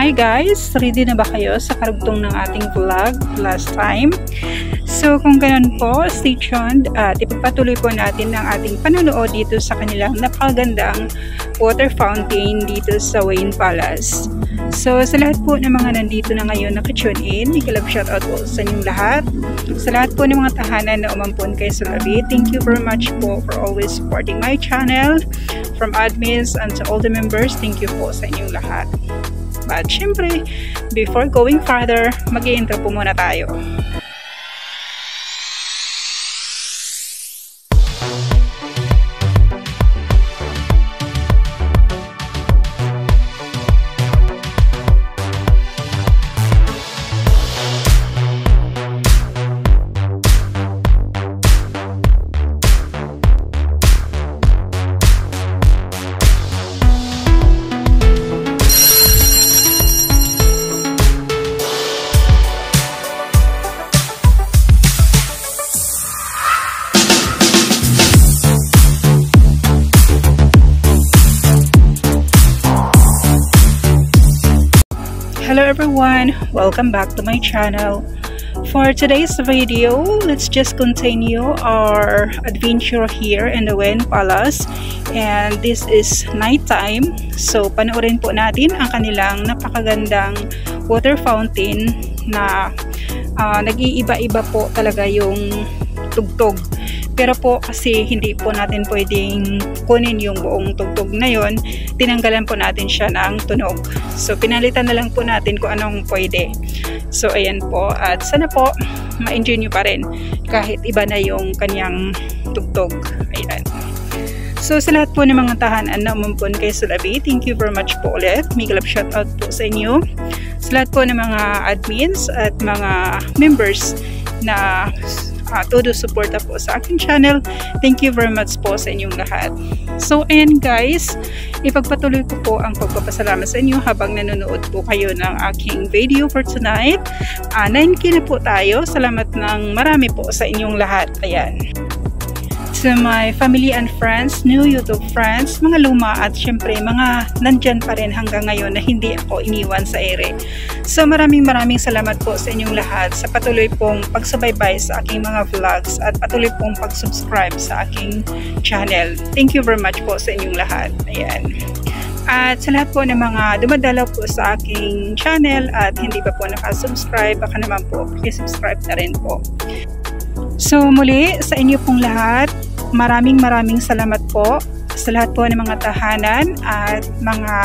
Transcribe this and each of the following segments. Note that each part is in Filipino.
Hi guys! Ready na ba kayo sa karugtong ng ating vlog last time? So kung ganun po, stay tuned at ipagpatuloy po natin ang ating panonood dito sa kanilang napakagandang water fountain dito sa Wayne Palace. So sa lahat po ng mga nandito na ngayon nakitune in, ikalab shoutout po sa inyong lahat. Sa lahat po ng mga tahanan na umampon kay Sulabi, thank you very much po for always supporting my channel. From admins and to all the members, thank you po sa inyong lahat. At syempre, before going further, mag intro po muna tayo. Hello everyone, welcome back to my channel. For today's video, let's just continue our adventure here in the Wen Palace. And this is nighttime so panoorin po natin ang kanilang napakagandang water fountain na uh, nag-iiba-iba po talaga yung tugtog pero po kasi hindi po natin pwedeng kunin yung buong tugtog na yon, tinanggalan po natin siya ng tunog. So pinalitan na lang po natin kung anong pwede. So ayan po at sana po ma-enjoy nyo pa rin kahit iba na yung kanyang tugtog. Ayan. So sa lahat po ng mga tahanan na umumpon kay Sulabi, thank you very much po ulit. May galap shoutout po sa inyo. Sa lahat po ng mga admins at mga members na uh, todo suporta po sa aking channel. Thank you very much po sa inyong lahat. So, ayan guys, ipagpatuloy ko po ang pagpapasalamat sa inyo habang nanonood po kayo ng aking video for tonight. Uh, 9K na po tayo. Salamat ng marami po sa inyong lahat. Ayan to my family and friends, new YouTube friends, mga luma at syempre mga nandyan pa rin hanggang ngayon na hindi ako iniwan sa ere. So maraming maraming salamat po sa inyong lahat sa patuloy pong pagsubaybay sa aking mga vlogs at patuloy pong pag-subscribe sa aking channel. Thank you very much po sa inyong lahat. Ayan. At sa lahat po ng mga dumadalaw po sa aking channel at hindi pa po nakasubscribe, baka naman po, subscribe na rin po. So muli, sa inyo pong lahat, maraming maraming salamat po sa lahat po ng mga tahanan at mga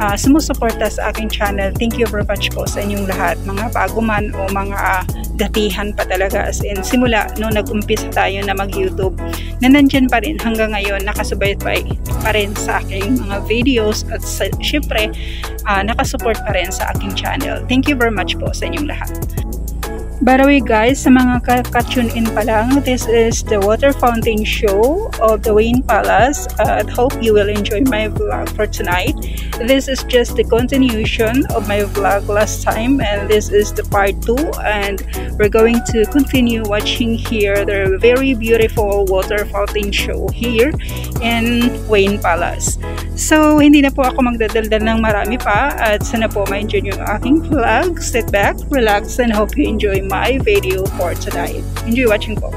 uh, sumusuporta sa aking channel. Thank you very much po sa inyong lahat, mga bago man o mga datihan pa talaga as in simula no nag-umpisa tayo na mag-YouTube na nandyan pa rin hanggang ngayon nakasubaybay pa rin sa aking mga videos at sa, syempre uh, nakasupport pa rin sa aking channel. Thank you very much po sa inyong lahat. By the way guys, sa mga ka-tune in pa lang, this is the water fountain show of the Wayne Palace. Uh, I hope you will enjoy my vlog for tonight. This is just the continuation of my vlog last time and this is the part 2 and we're going to continue watching here the very beautiful water fountain show here in Wayne Palace. So, hindi na po ako magdadaldal ng marami pa at sana po ma-enjoy yung aking vlog. Sit back, relax, and hope you enjoy my video for tonight. Enjoy watching po.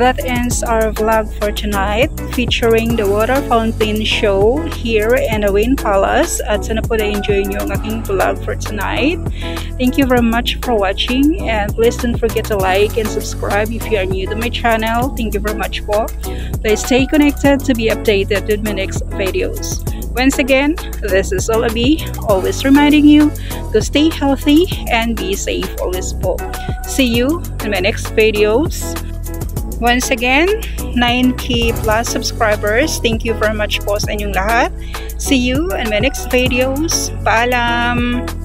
That ends our vlog for tonight featuring the water fountain show here in the Wayne Palace at sana po na-enjoy nyo ang aking vlog for tonight. Thank you very much for watching and please don't forget to like and subscribe if you are new to my channel. Thank you very much po. Please stay connected to be updated with my next videos. Once again, this is Olabi, always reminding you to stay healthy and be safe always po. See you in my next videos. Once again, 9k plus subscribers. Thank you very much po sa inyong lahat. See you in my next videos. Paalam!